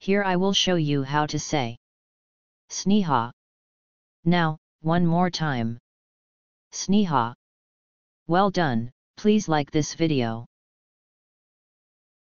Here I will show you how to say Sneha. Now, one more time. Sneha. Well done, please like this video.